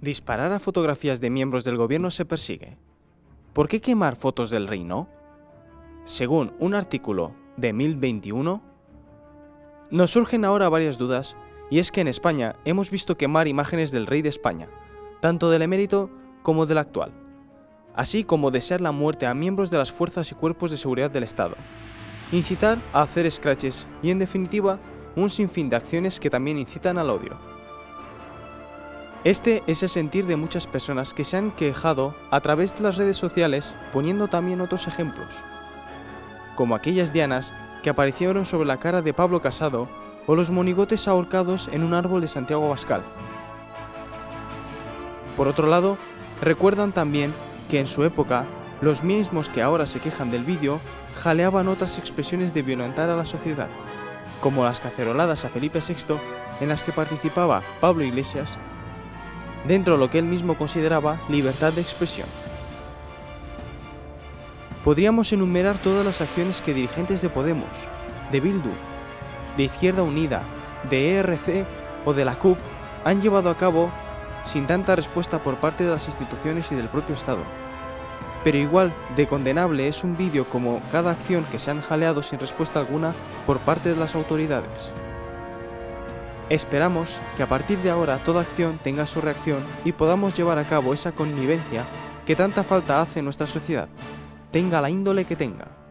Disparar a fotografías de miembros del gobierno se persigue. ¿Por qué quemar fotos del rey no? Según un artículo de 1021, nos surgen ahora varias dudas, y es que en España hemos visto quemar imágenes del rey de España, tanto del emérito como del actual, así como desear la muerte a miembros de las fuerzas y cuerpos de seguridad del Estado, incitar a hacer scratches y en definitiva un sinfín de acciones que también incitan al odio. Este es el sentir de muchas personas que se han quejado a través de las redes sociales poniendo también otros ejemplos, como aquellas dianas que aparecieron sobre la cara de Pablo Casado o los monigotes ahorcados en un árbol de Santiago Bascal. Por otro lado, recuerdan también que en su época, los mismos que ahora se quejan del vídeo jaleaban otras expresiones de violentar a la sociedad, como las caceroladas a Felipe VI en las que participaba Pablo Iglesias, dentro de lo que él mismo consideraba libertad de expresión. Podríamos enumerar todas las acciones que dirigentes de Podemos, de Bildu, de Izquierda Unida, de ERC o de la CUP han llevado a cabo sin tanta respuesta por parte de las instituciones y del propio Estado. Pero igual de condenable es un vídeo como cada acción que se han jaleado sin respuesta alguna por parte de las autoridades. Esperamos que a partir de ahora toda acción tenga su reacción y podamos llevar a cabo esa connivencia que tanta falta hace en nuestra sociedad, tenga la índole que tenga.